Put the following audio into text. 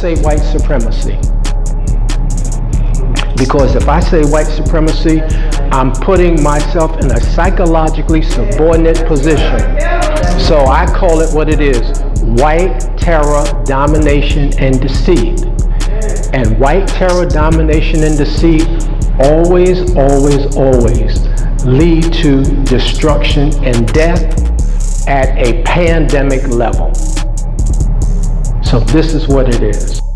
say white supremacy? Because if I say white supremacy, I'm putting myself in a psychologically subordinate position. So I call it what it is, white terror, domination, and deceit. And white terror, domination, and deceit always, always, always lead to destruction and death at a pandemic level. So this is what it is.